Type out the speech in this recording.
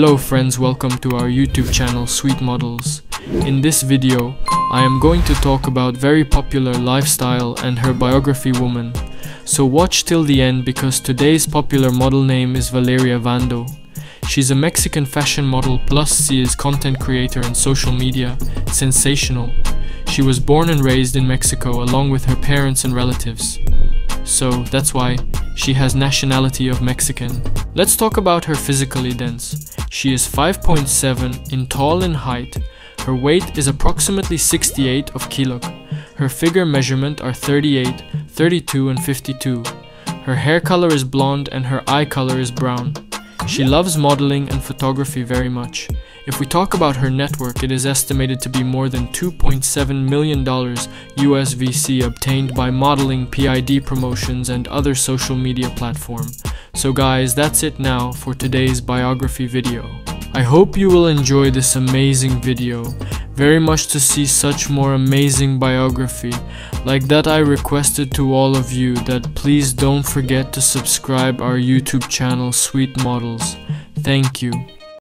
Hello friends, welcome to our YouTube channel Sweet Models. In this video, I am going to talk about very popular lifestyle and her biography woman. So watch till the end because today's popular model name is Valeria Vando. She's a Mexican fashion model plus she is content creator and social media. Sensational. She was born and raised in Mexico along with her parents and relatives. So that's why she has nationality of Mexican. Let's talk about her physically dense. She is 5.7 in tall in height. Her weight is approximately 68 of kilo. Her figure measurement are 38, 32 and 52. Her hair color is blonde and her eye color is brown. She loves modeling and photography very much. If we talk about her network, it is estimated to be more than $2.7 million USVC obtained by modeling, PID promotions, and other social media platform. So guys, that's it now for today's biography video. I hope you will enjoy this amazing video. Very much to see such more amazing biography. Like that I requested to all of you that please don't forget to subscribe our YouTube channel Sweet Models. Thank you.